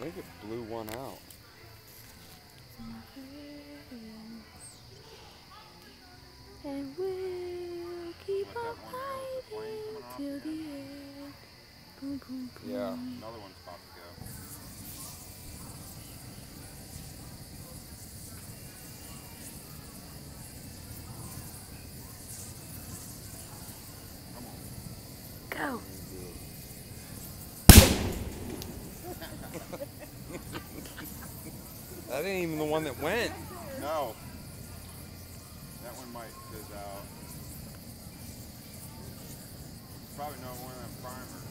I think it blew one out. And we'll keep Like on that one arrow with the flame fighting till the end. Boom, boom, boom. Yeah. Another one's about to go. Come on. Go. That ain't even the one that went. No. That one might fizz out. Probably not one of them primers.